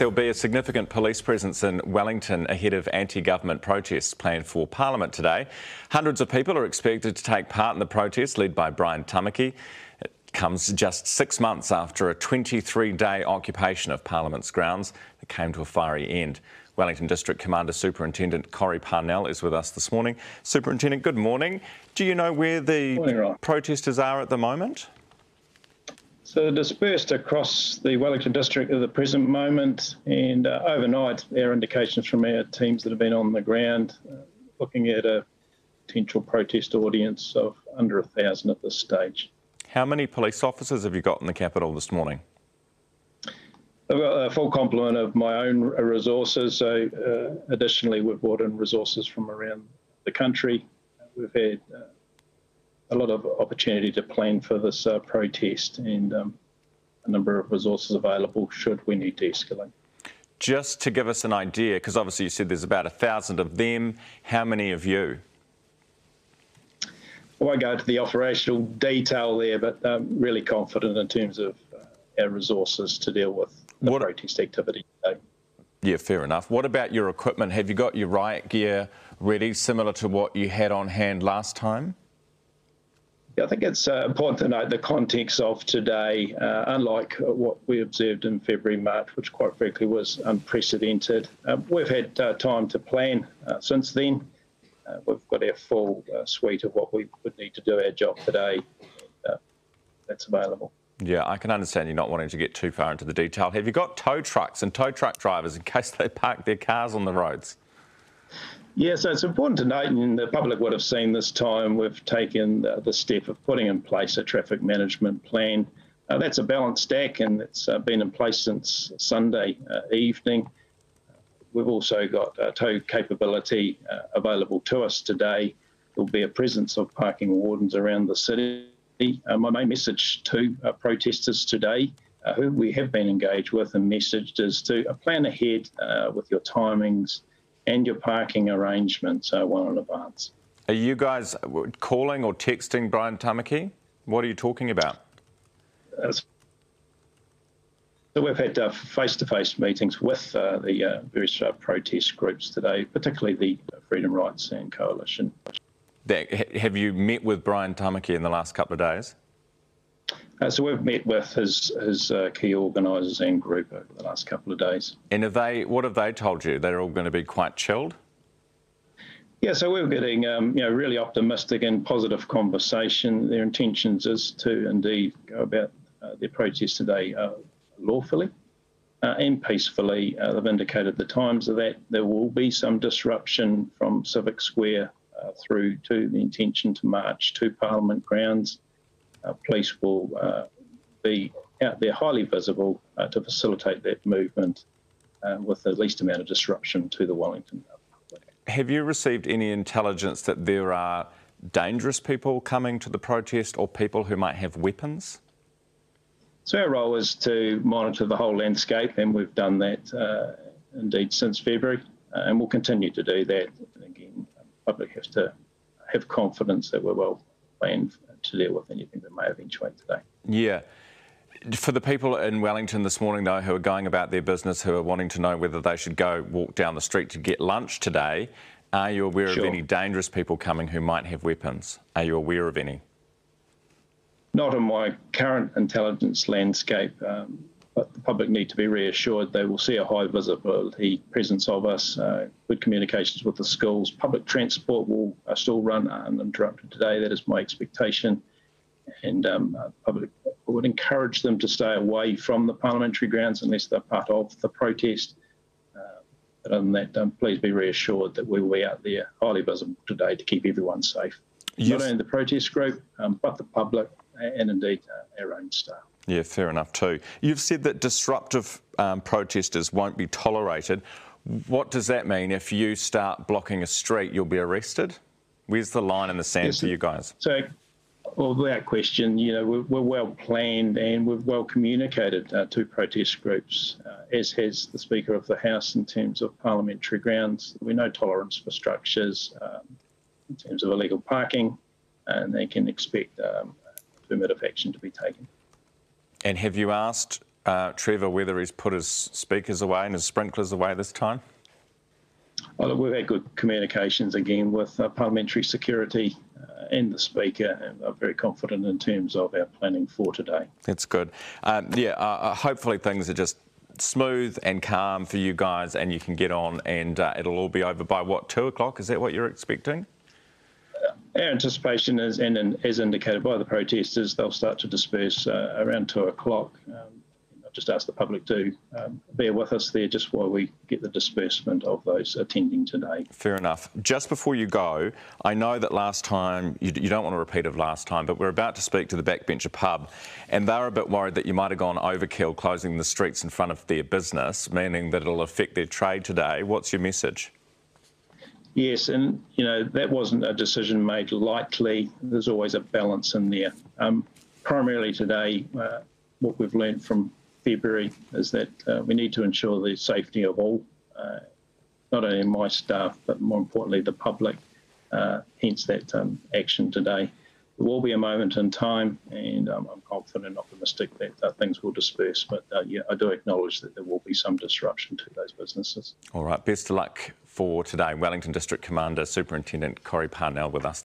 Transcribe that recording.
There'll be a significant police presence in Wellington ahead of anti government protests planned for Parliament today. Hundreds of people are expected to take part in the protest led by Brian Tamaki. It comes just six months after a 23 day occupation of Parliament's grounds that came to a fiery end. Wellington District Commander Superintendent Corrie Parnell is with us this morning. Superintendent, good morning. Do you know where the morning, protesters are at the moment? So they're dispersed across the Wellington district at the present moment, and uh, overnight, our indications from our teams that have been on the ground, uh, looking at a potential protest audience of under a thousand at this stage. How many police officers have you got in the capital this morning? I've got a full complement of my own resources. So, uh, additionally, we've brought in resources from around the country. We've had uh, a lot of opportunity to plan for this uh, protest and um, a number of resources available should we need to escalate. Just to give us an idea, because obviously you said there's about a thousand of them, how many of you? I won't go into the operational detail there, but um, really confident in terms of uh, our resources to deal with the what, protest activity today. Yeah, fair enough. What about your equipment? Have you got your riot gear ready, similar to what you had on hand last time? I think it's uh, important to note the context of today, uh, unlike what we observed in February, March, which quite frankly was unprecedented. Uh, we've had uh, time to plan uh, since then. We've got our full suite of what we would need to do our job today. that's available. Yeah, I can understand you not wanting to get too far into the detail. Have you got tow trucks and tow truck drivers in case they park their cars on the roads? Yeah, so it's important to note, and the public would have seen this time, we've taken the, the step of putting in place a traffic management plan. Uh, that's a balanced act, and it's uh, been in place since Sunday uh, evening. We've also got uh, tow capability uh, available to us today. There'll be a presence of parking wardens around the city. Uh, my main message to protesters today, who we have been engaged with and messaged, is to plan ahead with your timings and your parking arrangements uh, well in advance. Are you guys calling or texting Brian Tamaki? What are you talking about? Uh, so we've had uh, face-to-face meetings with uh, the uh, various uh, protest groups today, particularly the Freedom Rights and Coalition. That, have you met with Brian Tamaki in the last couple of days? Uh, so we've met with his his uh, key organisers and group over the last couple of days. And have they? What have they told you? They're all going to be quite chilled. Yeah, so we're getting um, you know really optimistic and positive conversation. Their intentions is to indeed go about uh, their protest today uh, lawfully uh, and peacefully. Uh, they've indicated the times of that. There will be some disruption from Civic Square through to the intention to march to Parliament grounds police will uh, be out there highly visible uh, to facilitate that movement with the least amount of disruption to the Wellington public. Have you received any intelligence that there are dangerous people coming to the protest or people who might have weapons? So our role is to monitor the whole landscape, and we've done that uh, indeed since February, uh, and we'll continue to do that. And again, the public has to have confidence that we're well planned to deal with anything that may eventuate today. Yeah. For the people in Wellington this morning, though, who are going about their business, who are wanting to know whether they should go walk down the street to get lunch today, are you aware sure. of any dangerous people coming who might have weapons? Are you aware of any? Not in my current intelligence landscape. Um, the public need to be reassured they will see a high visibility presence of us, uh, good communications with the schools. Public transport will uh, still run uninterrupted today. That is my expectation. And um, uh, public would encourage them to stay away from the parliamentary grounds unless they're part of the protest. Uh, but other than that, um, please be reassured that we will be out there highly visible today to keep everyone safe. Yes. Not only the protest group, um, but the public and indeed uh, our own staff. Yeah, fair enough too. You've said that disruptive um, protesters won't be tolerated. What does that mean? If you start blocking a street, you'll be arrested? Where's the line in the sand yes, for you guys? So, well, without question, you know, we're, we're well planned and we've well communicated uh, to protest groups, uh, as has the Speaker of the House in terms of parliamentary grounds. We know tolerance for structures um, in terms of illegal parking, and they can expect um, affirmative action to be taken. And have you asked uh, Trevor, whether he's put his speakers away and his sprinklers away this time? Well, we've had good communications again with uh, parliamentary security uh, and the speaker, and I'm very confident in terms of our planning for today. That's good. Um, yeah, uh, uh, hopefully things are just smooth and calm for you guys, and you can get on, and uh, it'll all be over by what two o'clock? Is that what you're expecting? Our anticipation is, and as indicated by the protesters, they'll start to disperse uh, around two o'clock. Um, just ask the public to um, bear with us there just while we get the disbursement of those attending today. Fair enough. Just before you go, I know that last time, you, you don't want to repeat of last time, but we're about to speak to the Backbencher pub, and they're a bit worried that you might have gone overkill closing the streets in front of their business, meaning that it'll affect their trade today. What's your message? Yes, and you know that wasn't a decision made lightly. There's always a balance in there. Um, primarily today, uh, what we've learned from February is that uh, we need to ensure the safety of all, uh, not only my staff, but more importantly, the public, uh, hence that um, action today. There will be a moment in time, and um, I'm confident and optimistic that uh, things will disperse. But uh, yeah, I do acknowledge that there will be some disruption to those businesses. All right, best of luck for today. Wellington District Commander Superintendent Corrie Parnell with us.